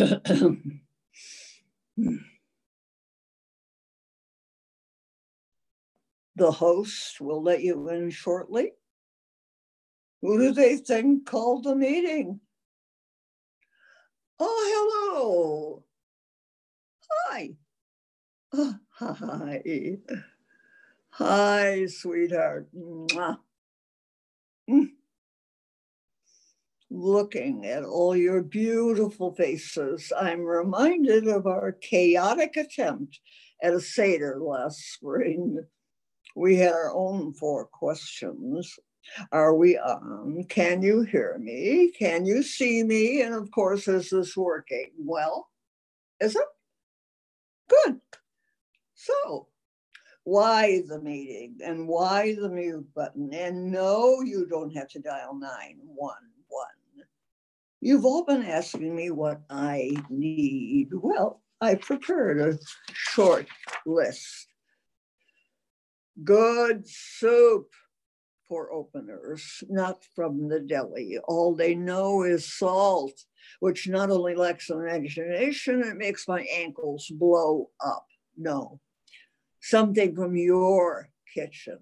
the host will let you in shortly. Who do they think called the meeting? Oh, hello. Hi. Oh, hi. Hi, sweetheart. Mwah. Mm. Looking at all your beautiful faces, I'm reminded of our chaotic attempt at a Seder last spring. We had our own four questions. Are we on? Can you hear me? Can you see me? And of course, is this working? Well, is it? Good. So, why the meeting and why the mute button? And no, you don't have to dial 911. You've all been asking me what I need. Well, I prepared a short list good soup for openers, not from the deli. All they know is salt, which not only lacks imagination, it makes my ankles blow up. No, something from your kitchen.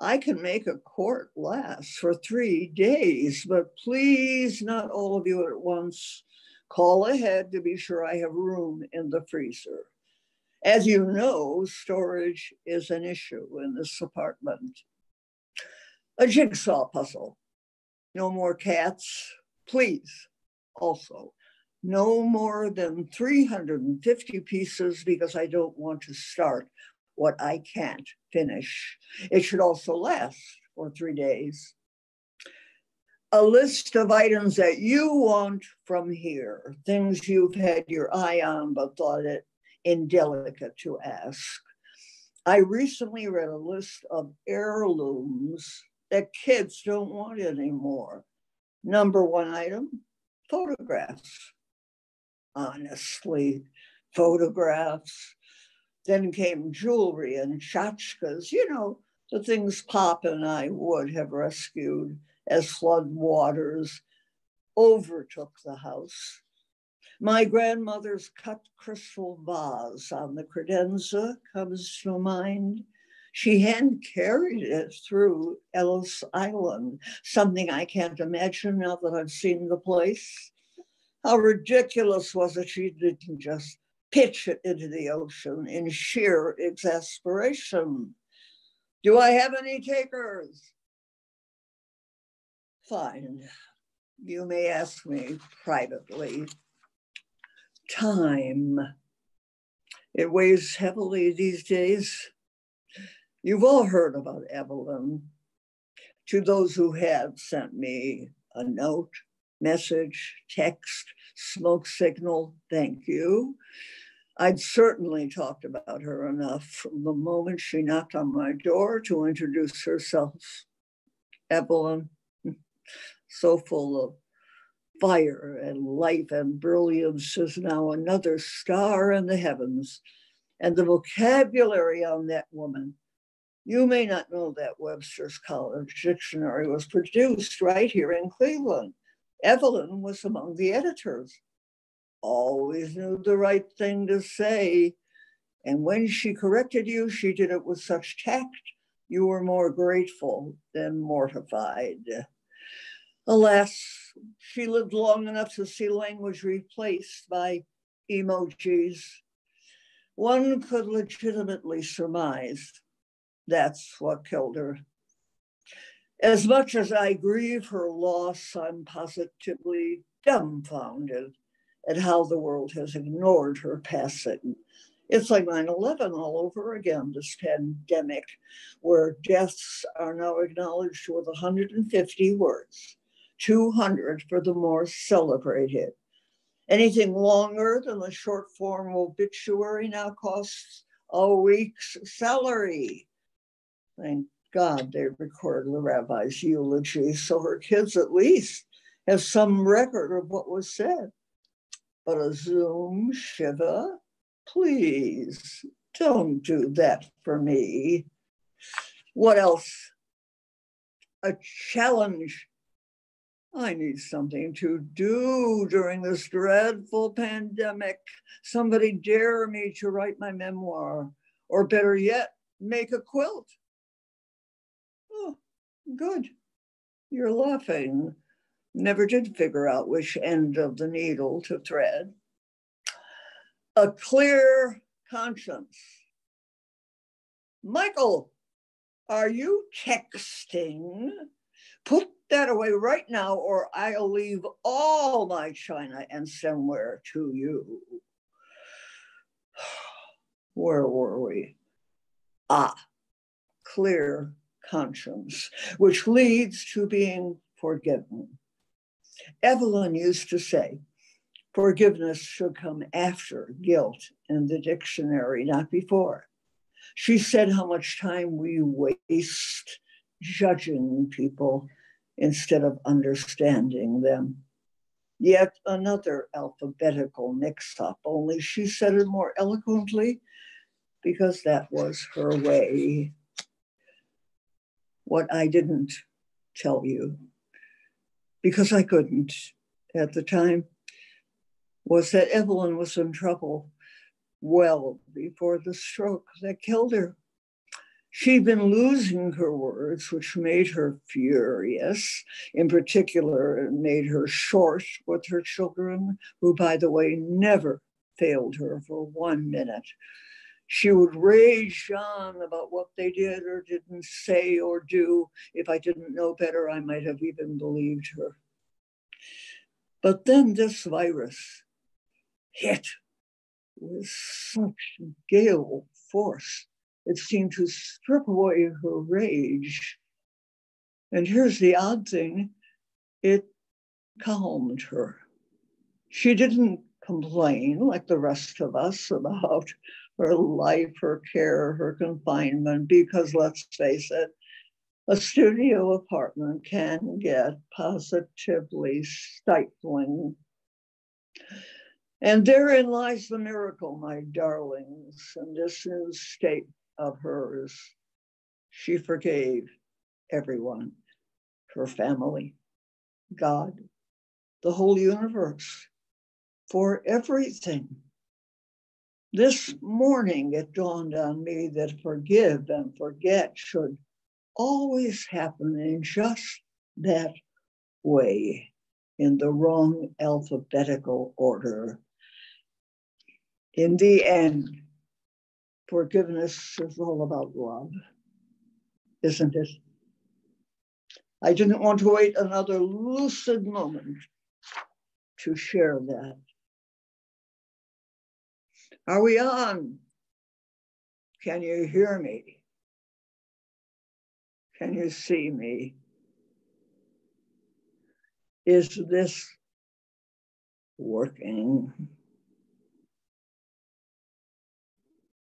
I can make a court last for three days, but please, not all of you at once. Call ahead to be sure I have room in the freezer. As you know, storage is an issue in this apartment. A jigsaw puzzle. No more cats, please. Also, no more than 350 pieces because I don't want to start what I can't finish. It should also last for three days. A list of items that you want from here, things you've had your eye on but thought it indelicate to ask. I recently read a list of heirlooms that kids don't want anymore. Number one item photographs. Honestly, photographs. Then came jewelry and tchotchkes, you know, the things Pop and I would have rescued as flood waters overtook the house. My grandmother's cut crystal vase on the credenza comes to mind. She hand carried it through Ellis Island, something I can't imagine now that I've seen the place. How ridiculous was it she didn't just pitch it into the ocean in sheer exasperation? Do I have any takers? Fine. You may ask me privately time. It weighs heavily these days. You've all heard about Evelyn. To those who have sent me a note, message, text, smoke signal, thank you. I'd certainly talked about her enough from the moment she knocked on my door to introduce herself. Evelyn, so full of fire and life and brilliance is now another star in the heavens. And the vocabulary on that woman, you may not know that Webster's College Dictionary was produced right here in Cleveland. Evelyn was among the editors, always knew the right thing to say. And when she corrected you, she did it with such tact, you were more grateful than mortified. Alas, she lived long enough to see language replaced by emojis. One could legitimately surmise that's what killed her. As much as I grieve her loss, I'm positively dumbfounded at how the world has ignored her passing. It's like 9 11 all over again, this pandemic, where deaths are now acknowledged with 150 words. 200 for the more celebrated. Anything longer than the short form obituary now costs a week's salary. Thank God they recorded the rabbi's eulogy, so her kids at least have some record of what was said. But a Zoom Shiva, please don't do that for me. What else? A challenge I need something to do during this dreadful pandemic. Somebody dare me to write my memoir, or better yet, make a quilt. Good. You're laughing. Never did figure out which end of the needle to thread. A clear conscience. Michael, are you texting? Put that away right now, or I'll leave all my china and somewhere to you. Where were we? Ah, clear conscience, which leads to being forgiven. Evelyn used to say, forgiveness should come after guilt in the dictionary, not before. She said how much time we waste judging people instead of understanding them. Yet another alphabetical mix up, only she said it more eloquently because that was her way. What I didn't tell you, because I couldn't at the time, was that Evelyn was in trouble well before the stroke that killed her. She'd been losing her words, which made her furious. In particular, it made her short with her children, who, by the way, never failed her for one minute. She would rage on about what they did or didn't say or do. If I didn't know better, I might have even believed her. But then this virus hit with such gale force. It seemed to strip away her rage. And here's the odd thing it calmed her. She didn't complain like the rest of us about her life, her care, her confinement, because let's face it, a studio apartment can get positively stifling. And therein lies the miracle, my darlings, in this new state of hers. She forgave everyone, her family, God, the whole universe, for everything. This morning it dawned on me that forgive and forget should always happen in just that way, in the wrong alphabetical order in the end, forgiveness is all about love, isn't it? I didn't want to wait another lucid moment to share that. Are we on? Can you hear me? Can you see me? Is this working?